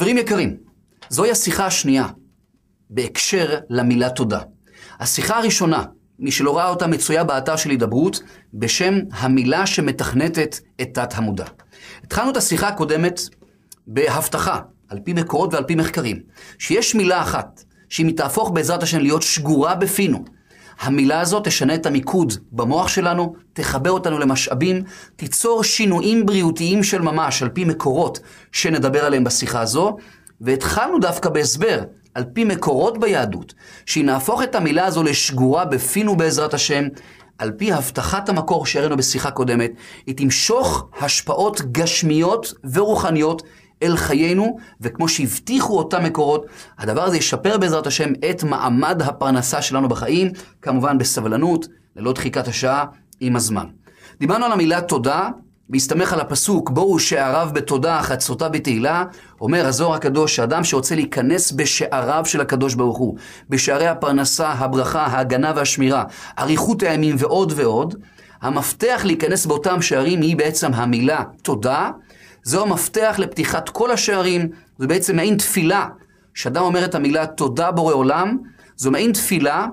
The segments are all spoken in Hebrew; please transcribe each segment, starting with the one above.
חברים יקרים, זוהי השיחה השנייה בהקשר למילה תודה. השיחה הראשונה, מי שלא ראה אותה מצויה באתר של הידברות, בשם המילה שמתכנתת את תת המודע. התחלנו את השיחה הקודמת בהבטחה, על פי מקורות ועל פי מחקרים, שיש מילה אחת, שאם היא תהפוך בעזרת השם להיות שגורה בפינו, המילה הזאת תשנה את המיקוד במוח שלנו, תחבר אותנו למשאבים, תיצור שינויים בריאותיים של ממש על פי מקורות שנדבר עליהם בשיחה הזו, והתחלנו דווקא בהסבר על פי מקורות ביהדות, שאם נהפוך את המילה הזו לשגורה בפינו בעזרת השם, על פי הבטחת המקור שהראינו בשיחה קודמת, היא תמשוך השפעות גשמיות ורוחניות אל חיינו, וכמו שהבטיחו אותם מקורות, הדבר הזה ישפר בעזרת השם את מעמד הפרנסה שלנו בחיים, כמובן בסבלנות, ללא דחיקת השעה, עם הזמן. דיברנו על המילה תודה, בהסתמך על הפסוק, בואו שעריו בתודה, חצרותיו בתהילה, אומר הזוהר הקדוש, שאדם שרוצה להיכנס בשעריו של הקדוש ברוך הוא, בשערי הפרנסה, הברכה, ההגנה והשמירה, אריכות הימים ועוד ועוד, המפתח להיכנס באותם שערים היא בעצם המילה תודה, זהו המפתח לפתיחת כל השערים, זה בעצם מעין תפילה. כשאדם אומר את המילה תודה בורא עולם, זו מעין תפילה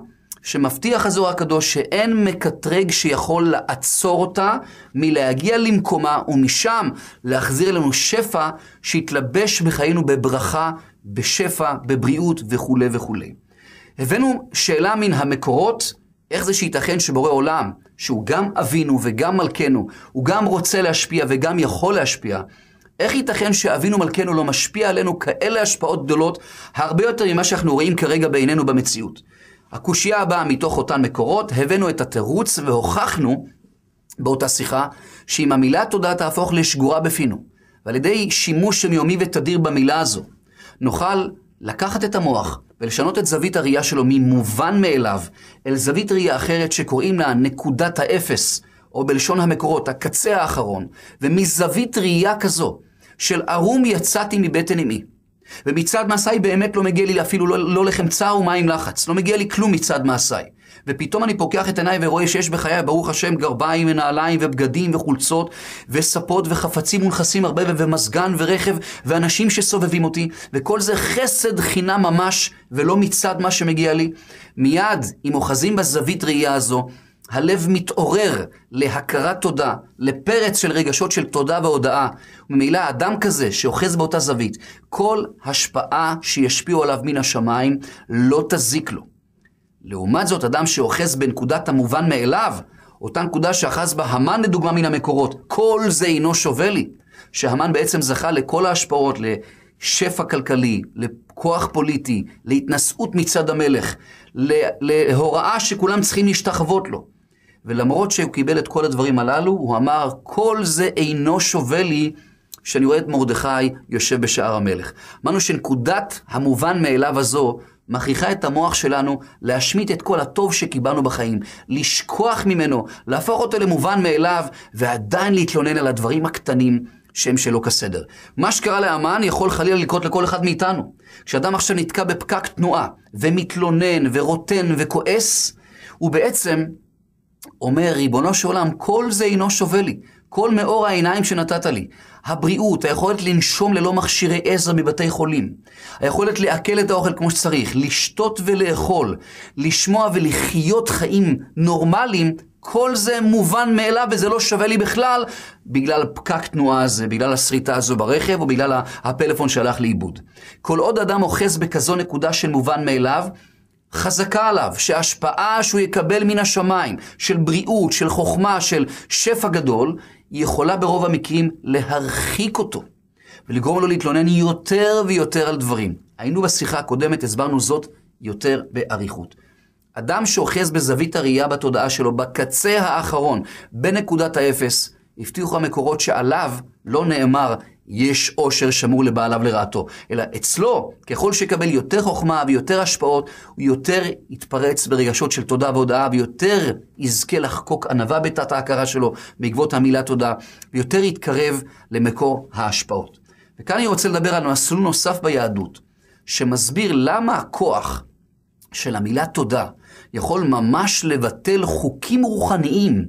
שמבטיח הזוהר הקדוש שאין מקטרג שיכול לעצור אותה מלהגיע למקומה ומשם להחזיר אלינו שפע שיתלבש בחיינו בברכה, בשפע, בבריאות וכולי וכולי. הבאנו שאלה מן המקורות, איך זה שייתכן שבורא עולם, שהוא גם אבינו וגם מלכנו, הוא גם רוצה להשפיע וגם יכול להשפיע, איך ייתכן שאבינו מלכנו לא משפיע עלינו כאלה השפעות גדולות, הרבה יותר ממה שאנחנו רואים כרגע בעינינו במציאות? הקושייה הבאה מתוך אותן מקורות, הבאנו את התירוץ והוכחנו באותה שיחה, שאם המילה תודה תהפוך לשגורה בפינו, ועל ידי שימוש יומיומי ותדיר במילה הזו, נוכל לקחת את המוח ולשנות את זווית הראייה שלו ממובן מאליו אל זווית ראייה אחרת שקוראים לה נקודת האפס, או בלשון המקורות, הקצה האחרון, ומזווית ראייה כזו של ערום יצאתי מבטן אמי. ומצד מעשיי באמת לא מגיע לי אפילו לא, לא לחמצה ומים לחץ, לא מגיע לי כלום מצד מעשיי. ופתאום אני פוקח את עיניי ורואה שיש בחיי, ברוך השם, גרביים ונעליים ובגדים וחולצות וספות וחפצים ונכסים הרבה ומזגן ורכב ואנשים שסובבים אותי, וכל זה חסד חינם ממש ולא מצד מה שמגיע לי. מיד, אם אוחזים בזווית ראייה הזו, הלב מתעורר להכרת תודה, לפרץ של רגשות של תודה והודאה. וממילא אדם כזה שאוחז באותה זווית, כל השפעה שישפיעו עליו מן השמיים לא תזיק לו. לעומת זאת, אדם שאוחז בנקודת המובן מאליו, אותה נקודה שאחז בה המן לדוגמה מן המקורות, כל זה אינו שווה לי. שהמן בעצם זכה לכל ההשפעות, לשפע כלכלי, לכוח פוליטי, להתנשאות מצד המלך, להוראה שכולם צריכים להשתחוות לו. ולמרות שהוא קיבל את כל הדברים הללו, הוא אמר, כל זה אינו שווה לי שאני רואה את מרדכי יושב בשער המלך. אמרנו שנקודת המובן מאליו הזו מכריחה את המוח שלנו להשמיט את כל הטוב שקיבלנו בחיים, לשכוח ממנו, להפוך אותו למובן מאליו, ועדיין להתלונן על הדברים הקטנים שהם שלא כסדר. מה שקרה לאמן יכול חלילה לקרות לכל אחד מאיתנו. כשאדם עכשיו נתקע בפקק תנועה, ומתלונן, ורוטן, וכועס, הוא בעצם אומר, ריבונו של עולם, כל זה אינו שווה לי. כל מאור העיניים שנתת לי, הבריאות, היכולת לנשום ללא מכשירי עזר מבתי חולים, היכולת לעכל את האוכל כמו שצריך, לשתות ולאכול, לשמוע ולחיות חיים נורמליים, כל זה מובן מאליו וזה לא שווה לי בכלל בגלל פקק תנועה הזה, בגלל הסריטה הזו ברכב או בגלל הפלאפון שהלך לאיבוד. כל עוד אדם אוחז בכזו נקודה של מובן מאליו, חזקה עליו שההשפעה שהוא יקבל מן השמיים, של בריאות, של חוכמה, של שפע גדול, היא יכולה ברוב המקרים להרחיק אותו ולגרום לו להתלונן יותר ויותר על דברים. היינו בשיחה הקודמת, הסברנו זאת יותר באריכות. אדם שאוחז בזווית הראייה בתודעה שלו, בקצה האחרון, בנקודת האפס, הבטיחו המקורות שעליו לא נאמר יש עושר שמור לבעליו לרעתו, אלא אצלו, ככל שיקבל יותר חוכמה ויותר השפעות, הוא יותר יתפרץ ברגשות של תודה והודאה, ויותר יזכה לחקוק ענווה בתת ההכרה שלו בעקבות המילה תודה, ויותר יתקרב למקור ההשפעות. וכאן אני רוצה לדבר על מסלול נוסף ביהדות, שמסביר למה הכוח של המילה תודה יכול ממש לבטל חוקים רוחניים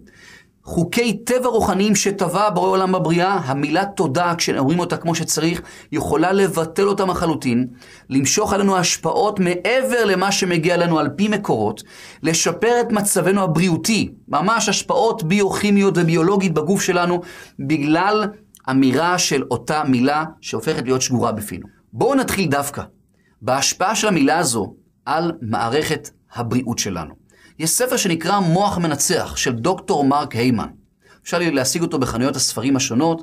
חוקי טבע רוחניים שטבע בורא עולם בבריאה, המילה תודה, כשאומרים אותה כמו שצריך, יכולה לבטל אותם לחלוטין, למשוך עלינו השפעות מעבר למה שמגיע לנו על פי מקורות, לשפר את מצבנו הבריאותי, ממש השפעות ביוכימיות וביולוגית בגוף שלנו, בגלל אמירה של אותה מילה שהופכת להיות שגורה בפינו. בואו נתחיל דווקא בהשפעה של המילה הזו על מערכת הבריאות שלנו. יש ספר שנקרא מוח מנצח של דוקטור מרק היימן. אפשר להשיג אותו בחנויות הספרים השונות.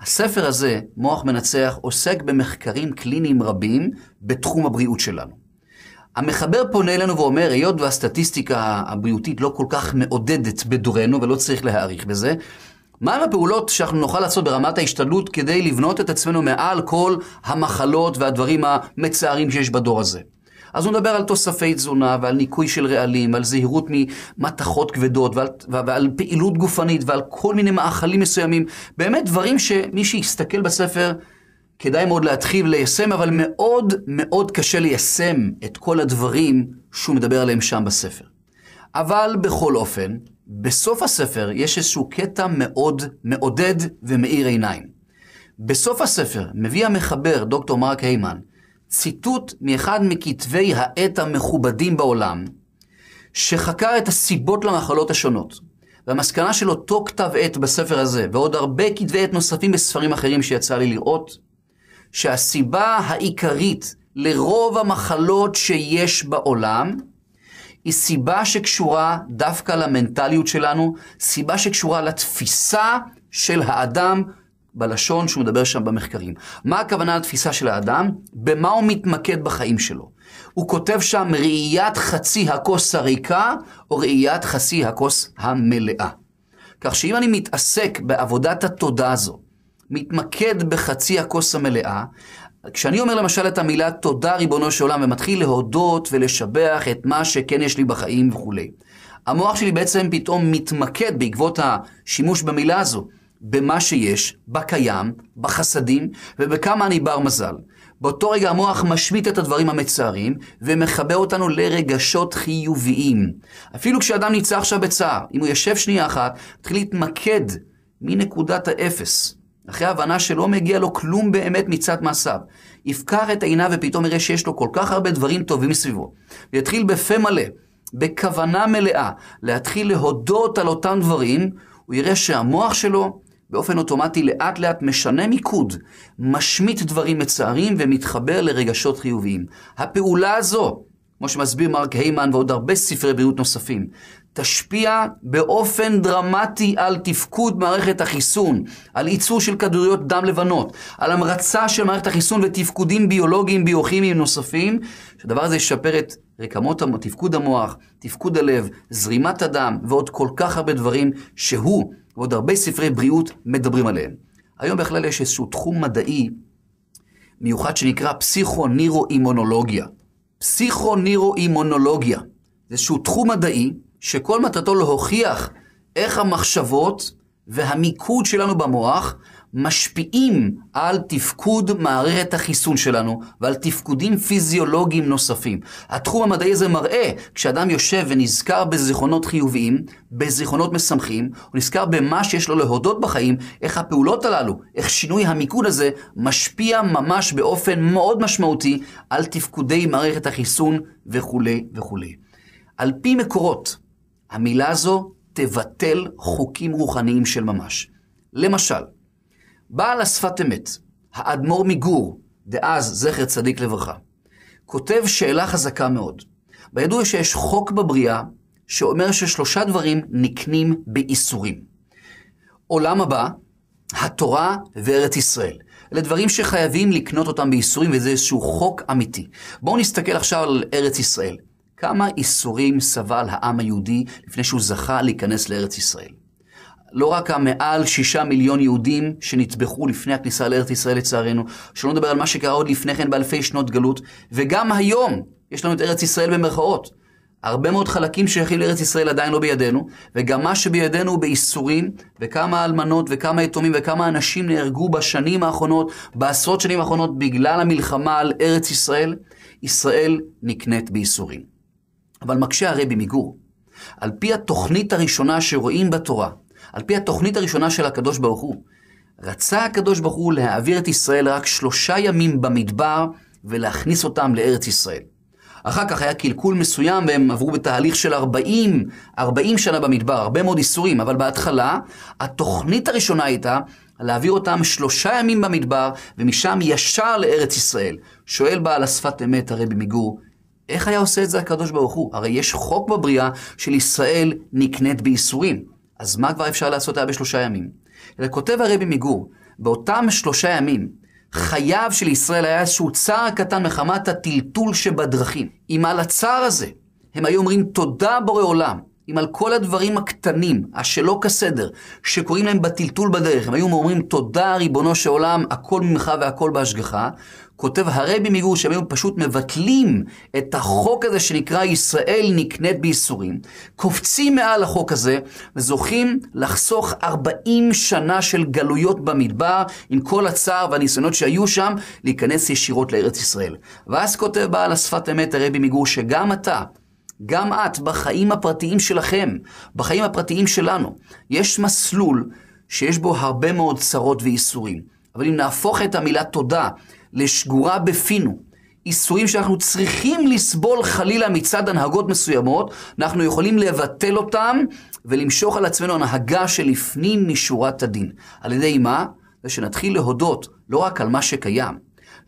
הספר הזה, מוח מנצח, עוסק במחקרים קליניים רבים בתחום הבריאות שלנו. המחבר פונה אלינו ואומר, היות והסטטיסטיקה הבריאותית לא כל כך מעודדת בדורנו, ולא צריך להעריך בזה, מהם הפעולות שאנחנו נוכל לעשות ברמת ההשתדלות כדי לבנות את עצמנו מעל כל המחלות והדברים המצערים שיש בדור הזה? אז הוא מדבר על תוספי תזונה ועל ניקוי של רעלים, על זהירות ממתכות כבדות ועל, ועל פעילות גופנית ועל כל מיני מאכלים מסוימים. באמת דברים שמי שיסתכל בספר כדאי מאוד להתחיל ליישם, אבל מאוד מאוד קשה ליישם את כל הדברים שהוא מדבר עליהם שם בספר. אבל בכל אופן, בסוף הספר יש איזשהו קטע מאוד מעודד ומאיר עיניים. בסוף הספר מביא המחבר, דוקטור מרק היימן, ציטוט מאחד מכתבי העת המכובדים בעולם, שחקר את הסיבות למחלות השונות. והמסקנה של אותו כתב עת בספר הזה, ועוד הרבה כתבי עת נוספים בספרים אחרים שיצא לי לראות, שהסיבה העיקרית לרוב המחלות שיש בעולם, היא סיבה שקשורה דווקא למנטליות שלנו, סיבה שקשורה לתפיסה של האדם בלשון שהוא מדבר שם במחקרים. מה הכוונה לתפיסה של האדם? במה הוא מתמקד בחיים שלו. הוא כותב שם ראיית חצי הכוס הריקה, או ראיית חצי הכוס המלאה. כך שאם אני מתעסק בעבודת התודה הזו, מתמקד בחצי הכוס המלאה, כשאני אומר למשל את המילה תודה ריבונו של עולם ומתחיל להודות ולשבח את מה שכן יש לי בחיים וכולי, המוח שלי בעצם פתאום מתמקד בעקבות השימוש במילה הזו במה שיש, בקיים, בחסדים, ובכמה אני בר מזל. באותו רגע המוח משמיט את הדברים המצערים, ומחבר אותנו לרגשות חיוביים. אפילו כשאדם נמצא עכשיו בצער, אם הוא יושב שנייה אחת, מתחיל להתמקד מנקודת האפס, אחרי ההבנה שלא מגיע לו כלום באמת מצד מעשיו. יפקח את עיניו ופתאום יראה שיש לו כל כך הרבה דברים טובים מסביבו. ויתחיל בפה מלא, בכוונה מלאה, להתחיל להודות על אותם דברים, הוא יראה שהמוח שלו באופן אוטומטי לאט לאט משנה מיקוד, משמיט דברים מצערים ומתחבר לרגשות חיוביים. הפעולה הזו, כמו שמסביר מרק היימן ועוד הרבה ספרי בריאות נוספים, תשפיע באופן דרמטי על תפקוד מערכת החיסון, על ייצור של כדוריות דם לבנות, על המרצה של מערכת החיסון ותפקודים ביולוגיים ביוכימיים נוספים, שהדבר הזה ישפר את רקמות, תפקוד המוח, תפקוד הלב, זרימת הדם ועוד כל כך הרבה דברים שהוא ועוד הרבה ספרי בריאות מדברים עליהם. היום בכלל יש איזשהו תחום מדעי מיוחד שנקרא פסיכונירו-אימונולוגיה. פסיכונירו-אימונולוגיה. זה איזשהו תחום מדעי שכל מטרתו להוכיח איך המחשבות והמיקוד שלנו במוח משפיעים על תפקוד מערכת החיסון שלנו ועל תפקודים פיזיולוגיים נוספים. התחום המדעי הזה מראה, כשאדם יושב ונזכר בזיכרונות חיוביים, בזיכרונות משמחים, הוא נזכר במה שיש לו להודות בחיים, איך הפעולות הללו, איך שינוי המיקוד הזה משפיע ממש באופן מאוד משמעותי על תפקודי מערכת החיסון וכולי וכולי. על פי מקורות, המילה הזו תבטל חוקים רוחניים של ממש. למשל, בעל השפת אמת, האדמו"ר מגור, דאז זכר צדיק לברכה, כותב שאלה חזקה מאוד. בידוע שיש חוק בבריאה שאומר ששלושה דברים נקנים באיסורים. עולם הבא, התורה וארץ ישראל. אלה דברים שחייבים לקנות אותם באיסורים, וזה איזשהו חוק אמיתי. בואו נסתכל עכשיו על ארץ ישראל. כמה איסורים סבל העם היהודי לפני שהוא זכה להיכנס לארץ ישראל? לא רק המעל שישה מיליון יהודים שנטבחו לפני הכניסה לארץ ישראל לצערנו, שלא נדבר על מה שקרה עוד לפני כן באלפי שנות גלות, וגם היום יש לנו את ארץ ישראל במרכאות. הרבה מאוד חלקים שייכים לארץ ישראל עדיין לא בידינו, וגם מה שבידינו הוא באיסורים, וכמה אלמנות וכמה יתומים וכמה אנשים נהרגו בשנים האחרונות, בעשרות שנים האחרונות, בגלל המלחמה על ארץ ישראל, ישראל נקנית באיסורים. אבל מקשה הרבי מגור, על פי התוכנית הראשונה שרואים בתורה, על פי התוכנית הראשונה של הקדוש ברוך הוא. רצה הקדוש ברוך הוא להעביר את ישראל רק שלושה ימים במדבר ולהכניס אותם לארץ ישראל. אחר כך היה קלקול מסוים והם עברו בתהליך של 40, 40 שנה במדבר, הרבה מאוד איסורים, אבל בהתחלה התוכנית הראשונה הייתה להעביר אותם שלושה ימים במדבר ומשם ישר לארץ ישראל. שואל בעל השפת אמת הרבי מגור, איך היה עושה את זה הקדוש ברוך הוא? הרי יש חוק בבריאה של ישראל נקנית בייסורים. אז מה כבר אפשר לעשות היה בשלושה ימים? אלא כותב הרבי מגור, באותם שלושה ימים, חייו של ישראל היה איזשהו צער קטן מחמת הטלטול שבדרכים. אם על הצער הזה הם היו אומרים תודה בורא עולם, אם על כל הדברים הקטנים, השלא כסדר, שקורים להם בטלטול בדרך, הם היו אומרים תודה ריבונו של עולם, הכל ממך והכל בהשגחה, כותב הרבי מגור שהם היו פשוט מבטלים את החוק הזה שנקרא ישראל נקנית בייסורים, קופצים מעל החוק הזה וזוכים לחסוך 40 שנה של גלויות במדבר עם כל הצער והניסיונות שהיו שם להיכנס ישירות לארץ ישראל. ואז כותב בעל השפת אמת הרבי מגור שגם אתה גם את, בחיים הפרטיים שלכם, בחיים הפרטיים שלנו, יש מסלול שיש בו הרבה מאוד צרות וייסורים. אבל אם נהפוך את המילה תודה לשגורה בפינו, איסורים שאנחנו צריכים לסבול חלילה מצד הנהגות מסוימות, אנחנו יכולים לבטל אותם ולמשוך על עצמנו הנהגה שלפנים משורת הדין. על ידי מה? זה שנתחיל להודות לא רק על מה שקיים,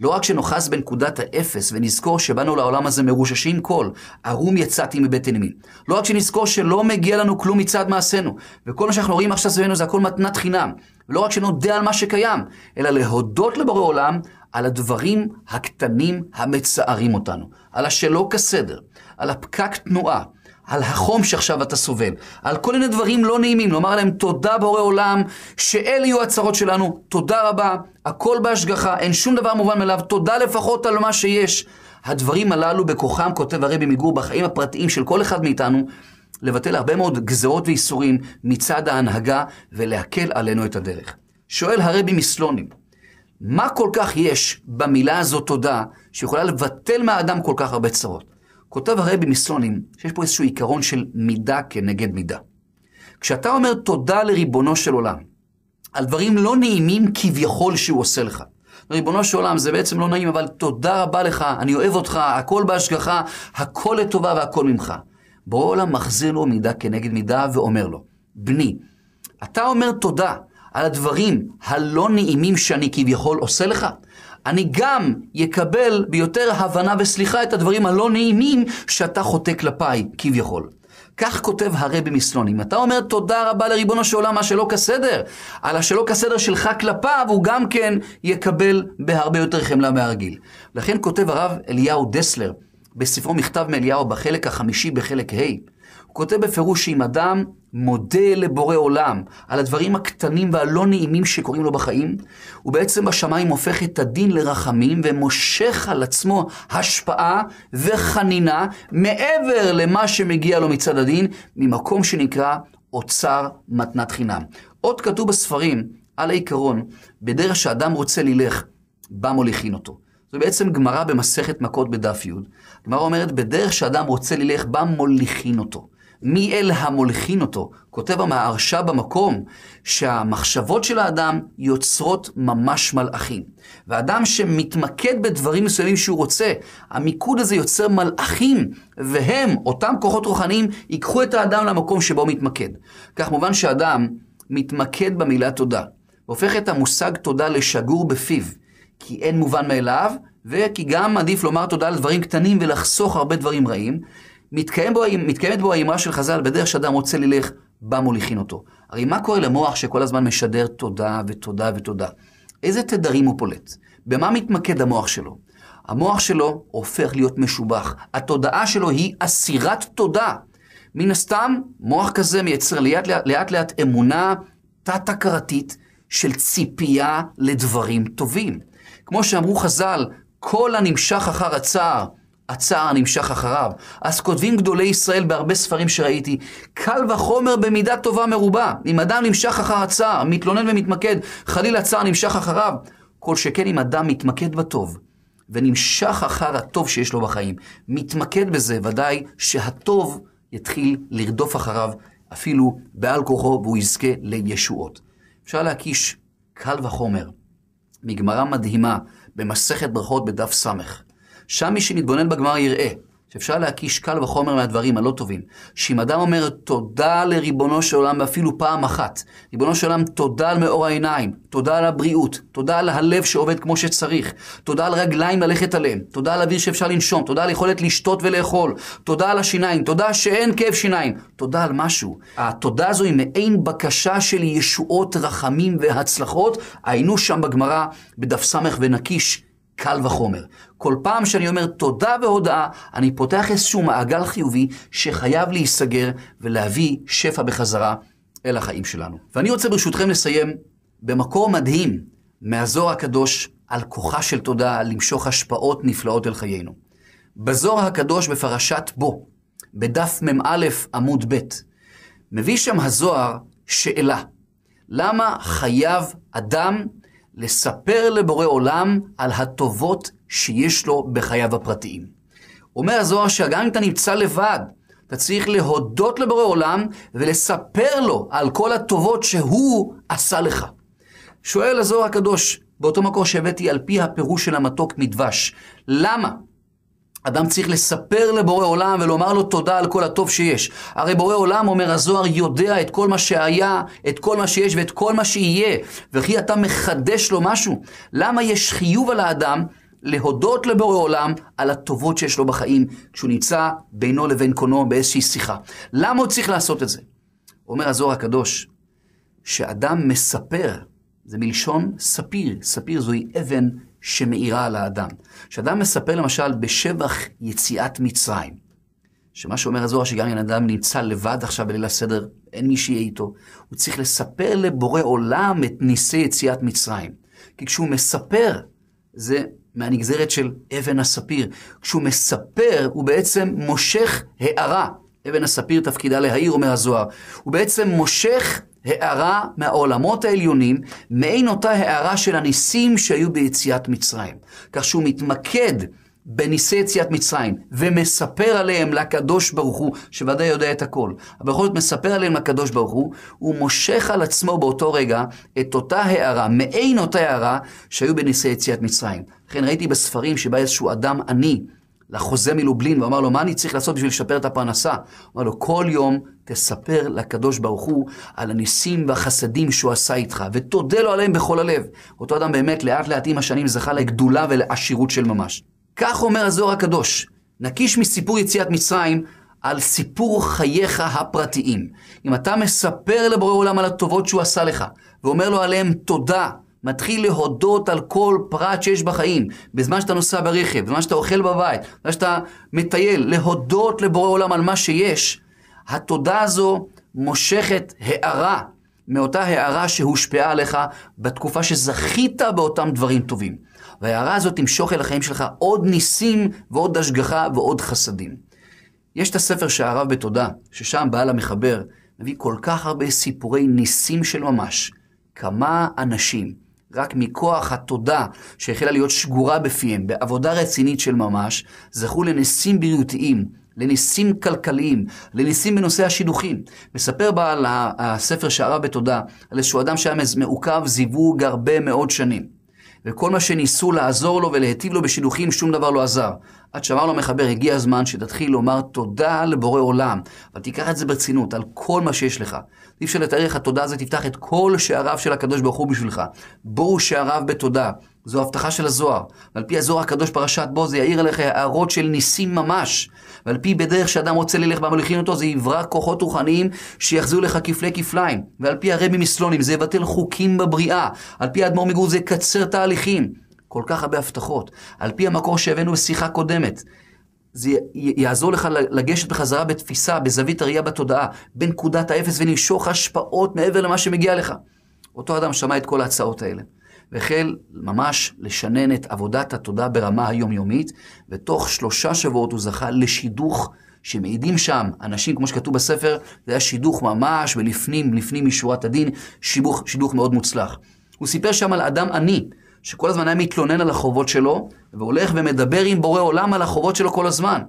לא רק שנאחז בנקודת האפס ונזכור שבאנו לעולם הזה מרוששים כל, ערום יצאתי מבטן אמי. לא רק שנזכור שלא מגיע לנו כלום מצד מעשינו, וכל מה שאנחנו רואים עכשיו סביבנו זה הכל מתנת חינם. ולא רק שנודה על מה שקיים, אלא להודות לבורא עולם על הדברים הקטנים המצערים אותנו, על השלא כסדר, על הפקק תנועה, על החום שעכשיו אתה סובל, על כל מיני דברים לא נעימים, לומר להם תודה בורא עולם, שאלה יהיו הצרות שלנו, תודה רבה, הכל בהשגחה, אין שום דבר מובן מאליו, תודה לפחות על מה שיש. הדברים הללו בכוחם, כותב הרבי מגור, בחיים הפרטיים של כל אחד מאיתנו, לבטל הרבה מאוד גזרות ואיסורים מצד ההנהגה ולהקל עלינו את הדרך. שואל הרבי מסלונים, מה כל כך יש במילה הזאת תודה, שיכולה לבטל מהאדם כל כך הרבה צרות? כותב הרבי מסלונים שיש פה איזשהו עיקרון של מידה כנגד מידה. כשאתה אומר תודה לריבונו של עולם, על דברים לא נעימים כביכול שהוא עושה לך. ריבונו של עולם, זה בעצם לא נעים, אבל תודה רבה לך, אני אוהב אותך, הכל בהשגחה, הכל לטובה והכל ממך. בורא עולם מחזיר לו מידה כנגד מידה ואומר לו, בני, אתה אומר תודה על הדברים הלא נעימים שאני כביכול עושה לך, אני גם יקבל ביותר הבנה וסליחה את הדברים הלא נעימים שאתה חוטא כלפיי, כביכול. כך כותב הרבי מסלונים. אתה אומר תודה רבה לריבונו של עולם, מה שלא כסדר. על השלא כסדר שלך כלפיו, הוא גם כן יקבל בהרבה יותר חמלה מהרגיל. לכן כותב הרב אליהו דסלר, בספרו מכתב מאליהו בחלק החמישי בחלק ה', כותב בפירוש שאם אדם מודה לבורא עולם על הדברים הקטנים והלא נעימים שקורים לו בחיים, הוא בעצם בשמיים הופך את הדין לרחמים ומושך על עצמו השפעה וחנינה מעבר למה שמגיע לו מצד הדין, ממקום שנקרא אוצר מתנת חינם. עוד כתוב בספרים על העיקרון, בדרך שאדם רוצה ללך, בא מוליכין אותו. זו בעצם גמרא במסכת מכות בדף י'. גמרא אומרת, בדרך שאדם רוצה ללך, בא מוליכין אותו. מי אל המולכין אותו? כותב המהרש"א במקום שהמחשבות של האדם יוצרות ממש מלאכים. ואדם שמתמקד בדברים מסוימים שהוא רוצה, המיקוד הזה יוצר מלאכים, והם, אותם כוחות רוחניים, ייקחו את האדם למקום שבו הוא מתמקד. כך מובן שאדם מתמקד במילה תודה, והופך את המושג תודה לשגור בפיו, כי אין מובן מאליו, וכי גם עדיף לומר תודה על דברים קטנים ולחסוך הרבה דברים רעים. מתקיים בו, מתקיימת בו האמרה של חז"ל, בדרך שאדם רוצה ללך, בא מוליכין אותו. הרי מה קורה למוח שכל הזמן משדר תודה ותודה ותודה? איזה תדרים הוא פולט? במה מתמקד המוח שלו? המוח שלו הופך להיות משובח. התודעה שלו היא אסירת תודה. מן הסתם, מוח כזה מייצר לאט לאט, לאט, לאט אמונה תת-הכרתית של ציפייה לדברים טובים. כמו שאמרו חז"ל, כל הנמשך אחר הצער, הצער נמשך אחריו. אז כותבים גדולי ישראל בהרבה ספרים שראיתי, קל וחומר במידה טובה מרובה. אם אדם נמשך אחר הצער, מתלונן ומתמקד, חלילה צער נמשך אחריו. כל שכן אם אדם מתמקד בטוב, ונמשך אחר הטוב שיש לו בחיים, מתמקד בזה, ודאי שהטוב יתחיל לרדוף אחריו אפילו בעל כוחו, והוא יזכה לישועות. אפשר להקיש קל וחומר מגמרא מדהימה במסכת ברכות בדף ס'. שם מי שמתבונן בגמרא יראה שאפשר להקיש קל וחומר מהדברים הלא טובים. שאם אדם אומר תודה לריבונו של עולם אפילו פעם אחת, ריבונו של עולם תודה על מאור העיניים, תודה על הבריאות, תודה על הלב שעובד כמו שצריך, תודה על רגליים ללכת עליהם, תודה על אוויר שאפשר לנשום, תודה על יכולת לשתות ולאכול, תודה על השיניים, תודה שאין כאב שיניים, תודה על משהו. התודה הזו היא מעין בקשה של ישועות, רחמים והצלחות. היינו שם בגמרא בדף ס' ונקיש. קל וחומר. כל פעם שאני אומר תודה והודאה, אני פותח איזשהו מעגל חיובי שחייב להיסגר ולהביא שפע בחזרה אל החיים שלנו. ואני רוצה ברשותכם לסיים במקור מדהים מהזוהר הקדוש על כוחה של תודה למשוך השפעות נפלאות אל חיינו. בזוהר הקדוש בפרשת בו, בדף מ"א עמוד ב', מביא שם הזוהר שאלה. למה חייב אדם לספר לבורא עולם על הטובות שיש לו בחייו הפרטיים. אומר הזוהר שגם אם אתה נמצא לבד, אתה צריך להודות לבורא עולם ולספר לו על כל הטובות שהוא עשה לך. שואל הזוהר הקדוש, באותו מקור שהבאתי על פי הפירוש של המתוק מדבש, למה אדם צריך לספר לבורא עולם ולומר לו תודה על כל הטוב שיש. הרי בורא עולם, אומר הזוהר, יודע את כל מה שהיה, את כל מה שיש ואת כל מה שיהיה. וכי אתה מחדש לו משהו? למה יש חיוב על האדם להודות לבורא עולם על הטובות שיש לו בחיים, כשהוא נמצא בינו לבין קונו באיזושהי שיחה? למה הוא צריך לעשות את זה? אומר הזוהר הקדוש, שאדם מספר, זה מלשון ספיר, ספיר זוהי אבן שמאירה על האדם. כשאדם מספר למשל בשבח יציאת מצרים, שמה שאומר הזוהר שגם אם אדם נמצא לבד עכשיו בליל הסדר, אין מי שיהיה איתו, הוא צריך לספר לבורא עולם את ניסי יציאת מצרים. כי כשהוא מספר, זה מהנגזרת של אבן הספיר. כשהוא מספר, הוא בעצם מושך הערה. אבן הספיר תפקידה להעיר, אומר הזוהר. הוא בעצם מושך הערה מהעולמות העליונים, מעין אותה הערה של הניסים שהיו ביציאת מצרים. כך שהוא מתמקד בניסי יציאת מצרים, ומספר עליהם לקדוש ברוך הוא, שוודאי יודע את הכל, אבל בכל זאת מספר עליהם לקדוש ברוך הוא, הוא מושך על עצמו באותו רגע את אותה הערה, מעין אותה הערה שהיו בניסי יציאת מצרים. לכן ראיתי בספרים שבא איזשהו אדם עני, לחוזה מלובלין, ואמר לו, מה אני צריך לעשות בשביל לשפר את הפרנסה? הוא אמר לו, כל יום תספר לקדוש ברוך הוא על הניסים והחסדים שהוא עשה איתך, ותודה לו עליהם בכל הלב. אותו אדם באמת לאט לאט עם השנים זכה לגדולה ולעשירות של ממש. כך אומר הזוהר הקדוש, נקיש מסיפור יציאת מצרים על סיפור חייך הפרטיים. אם אתה מספר לבורא עולם על הטובות שהוא עשה לך, ואומר לו עליהם תודה, מתחיל להודות על כל פרט שיש בחיים, בזמן שאתה נוסע ברכב, בזמן שאתה אוכל בבית, בזמן שאתה מטייל, להודות לבורא עולם על מה שיש, התודה הזו מושכת הערה מאותה הערה שהושפעה עליך בתקופה שזכית באותם דברים טובים. וההערה הזאת תמשוך אל החיים שלך עוד ניסים ועוד השגחה ועוד חסדים. יש את הספר שהרב בתודה, ששם בעל המחבר מביא כל כך הרבה סיפורי ניסים של ממש. כמה אנשים, רק מכוח התודה שהחלה להיות שגורה בפיהם, בעבודה רצינית של ממש, זכו לניסים בריאותיים, לניסים כלכליים, לניסים בנושא השידוכים. מספר בעל הספר שערה בתודה על איזשהו אדם שהיה מעוכב זיווג הרבה מאוד שנים. וכל מה שניסו לעזור לו ולהיטיב לו בשידוכים, שום דבר לא עזר. עד שאמר לו המחבר, הגיע הזמן שתתחיל לומר תודה לבורא עולם, אבל תיקח את זה ברצינות, על כל מה שיש לך. אי אפשר לתאר איך התודה הזאת תפתח את כל שעריו של הקדוש ברוך הוא בשבילך. בואו שעריו בתודה. זו הבטחה של הזוהר. ועל פי הזוהר הקדוש פרשת בו זה יאיר עליך הערות של ניסים ממש. ועל פי בדרך שאדם רוצה ללך במוליכים אותו זה יברא כוחות רוחניים שיחזו לך כפלי כפליים. ועל פי הרבי מסלונים זה יבטל חוקים בבריאה. על פי האדמו"ר מגור זה יקצר תהליכים. כל כך הרבה הבטחות. על פי המקור שהבאנו בשיחה קודמת. זה יעזור לך לגשת בחזרה בתפיסה, בזווית הראייה בתודעה, בנקודת האפס ולמשוך השפעות מעבר למה שמגיע לך. אותו אדם שמע את כל ההצעות האלה. והחל ממש לשנן את עבודת התודה ברמה היומיומית, ותוך שלושה שבועות הוא זכה לשידוך שמעידים שם אנשים, כמו שכתוב בספר, זה היה שידוך ממש, ולפנים, לפנים משורת הדין, שידוך, שידוך מאוד מוצלח. הוא סיפר שם על אדם עני, שכל הזמן היה מתלונן על החובות שלו, והולך ומדבר עם בורא עולם על החובות שלו כל הזמן.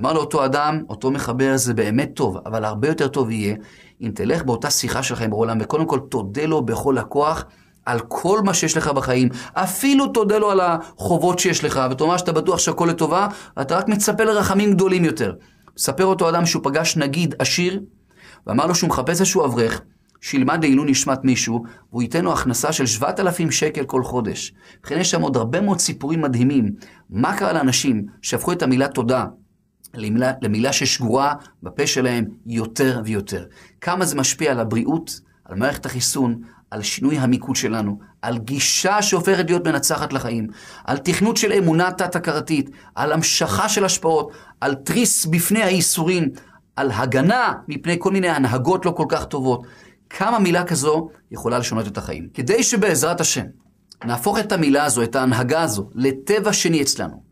אמר לאותו אדם, אותו מחבר, זה באמת טוב, אבל הרבה יותר טוב יהיה אם תלך באותה שיחה שלך עם בעולם, וקודם כל תודה לו בכל הכוח על כל מה שיש לך בחיים, אפילו תודה לו על החובות שיש לך, ותאמר שאתה בטוח שהכל לטובה, אתה רק מצפה לרחמים גדולים יותר. מספר אותו אדם שהוא פגש נגיד עשיר, ואמר לו שהוא מחפש איזשהו אברך, שילמד לעילוי נשמת מישהו, והוא ייתן לו הכנסה של 7,000 שקל כל חודש. וכן יש שם עוד הרבה מאוד סיפורים מדהימים. מה קרה לאנשים שהפכו את המילה תודה למילה, למילה ששגורה בפה שלהם יותר ויותר. כמה זה משפיע על הבריאות, על מערכת החיסון, על שינוי המיקוד שלנו, על גישה שהופכת להיות מנצחת לחיים, על תכנות של אמונה תת-הכרתית, על המשכה של השפעות, על תריס בפני האיסורים, על הגנה מפני כל מיני הנהגות לא כל כך טובות. כמה מילה כזו יכולה לשנות את החיים. כדי שבעזרת השם נהפוך את המילה הזו, את ההנהגה הזו, לטבע שני אצלנו,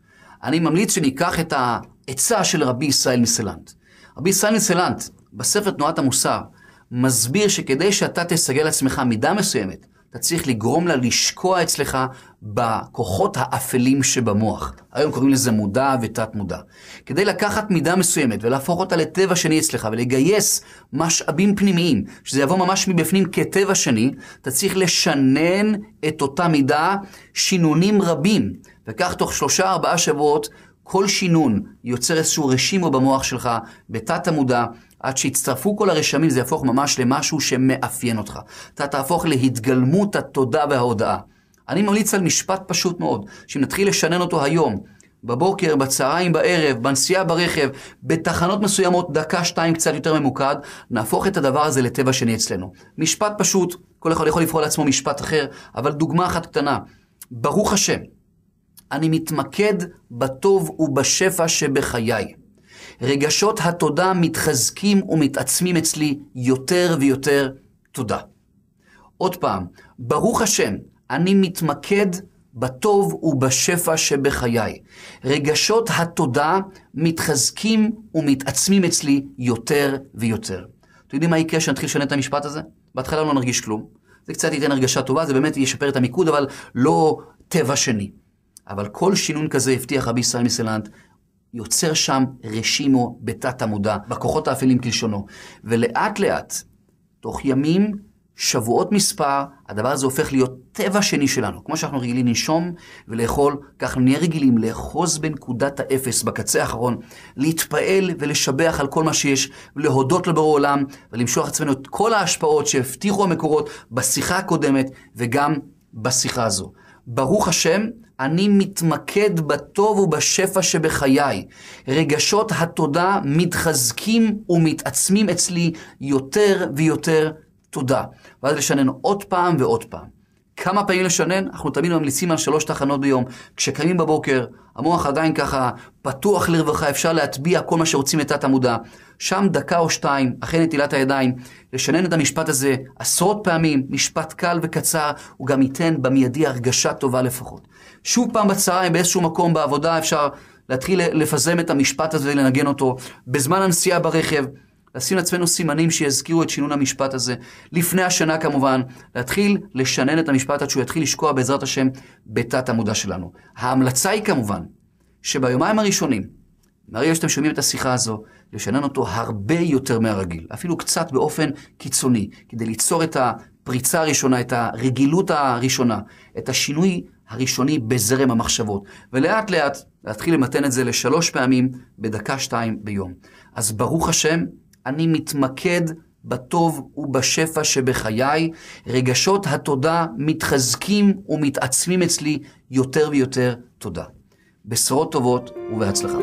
אני ממליץ שניקח את העצה של רבי ישראל מסלנט. רבי ישראל מסלנט, בספר תנועת המוסר, מסביר שכדי שאתה תסגל לעצמך מידה מסוימת, אתה צריך לגרום לה לשקוע אצלך בכוחות האפלים שבמוח. היום קוראים לזה מודע ותת מודע. כדי לקחת מידה מסוימת ולהפוך אותה לטבע שני אצלך ולגייס משאבים פנימיים, שזה יבוא ממש מבפנים כטבע שני, אתה צריך לשנן את אותה מידה שינונים רבים. וכך תוך שלושה ארבעה שבועות כל שינון יוצר איזשהו רשימו במוח שלך, בתת המודע, עד שיצטרפו כל הרשמים זה יהפוך ממש למשהו שמאפיין אותך. אתה תהפוך להתגלמות התודה וההודאה. אני ממליץ על משפט פשוט מאוד, שאם נתחיל לשנן אותו היום, בבוקר, בצהריים, בערב, בנסיעה ברכב, בתחנות מסוימות, דקה, שתיים, קצת יותר ממוקד, נהפוך את הדבר הזה לטבע שני אצלנו. משפט פשוט, כל אחד יכול לבחור לעצמו משפט אחר, אבל דוגמה אחת קטנה. ברוך השם, אני מתמקד בטוב ובשפע שבחיי. רגשות התודה מתחזקים ומתעצמים אצלי יותר ויותר תודה. עוד פעם, ברוך השם, אני מתמקד בטוב ובשפע שבחיי. רגשות התודה מתחזקים ומתעצמים אצלי יותר ויותר. אתם יודעים מה יקרה כשנתחיל לשנות את המשפט הזה? בהתחלה לא נרגיש כלום. זה קצת ייתן הרגשה טובה, זה באמת ישפר את המיקוד, אבל לא טבע שני. אבל כל שינון כזה, הבטיח רבי ישראל מסלנט, יוצר שם רשימו בתת המודע, בכוחות האפלים כלשונו. ולאט לאט, תוך ימים, שבועות מספר, הדבר הזה הופך להיות טבע שני שלנו. כמו שאנחנו רגילים לנשום ולאכול, כך נהיה רגילים לאחוז בנקודת האפס, בקצה האחרון, להתפעל ולשבח על כל מה שיש, ולהודות לבורא עולם, ולמשוח עצמנו את כל ההשפעות שהבטיחו המקורות בשיחה הקודמת וגם בשיחה הזו. ברוך השם, אני מתמקד בטוב ובשפע שבחיי. רגשות התודה מתחזקים ומתעצמים אצלי יותר ויותר תודה. ואז לשנן עוד פעם ועוד פעם. כמה פעמים לשנן? אנחנו תמיד ממליצים על שלוש תחנות ביום. כשקמים בבוקר, המוח עדיין ככה פתוח לרווחה, אפשר להטביע כל מה שרוצים לתת המודע. שם דקה או שתיים, אחרי נטילת הידיים, לשנן את המשפט הזה עשרות פעמים, משפט קל וקצר, הוא גם ייתן במיידי הרגשה טובה לפחות. שוב פעם בצהריים באיזשהו מקום בעבודה אפשר להתחיל לפזם את המשפט הזה ולנגן אותו. בזמן הנסיעה ברכב, לשים לעצמנו סימנים שיזכירו את שינון המשפט הזה. לפני השנה כמובן, להתחיל לשנן את המשפט עד שהוא יתחיל לשקוע בעזרת השם בתת המודע שלנו. ההמלצה היא כמובן, שביומיים הראשונים, מהרגע שאתם שומעים את השיחה הזו, לשנן אותו הרבה יותר מהרגיל, אפילו קצת באופן קיצוני, כדי ליצור את הפריצה הראשונה, את הרגילות הראשונה, את השינוי הראשוני בזרם המחשבות, ולאט לאט להתחיל למתן את זה לשלוש פעמים בדקה-שתיים ביום. אז ברוך השם, אני מתמקד בטוב ובשפע שבחיי, רגשות התודה מתחזקים ומתעצמים אצלי יותר ויותר תודה. בשורות טובות ובהצלחה.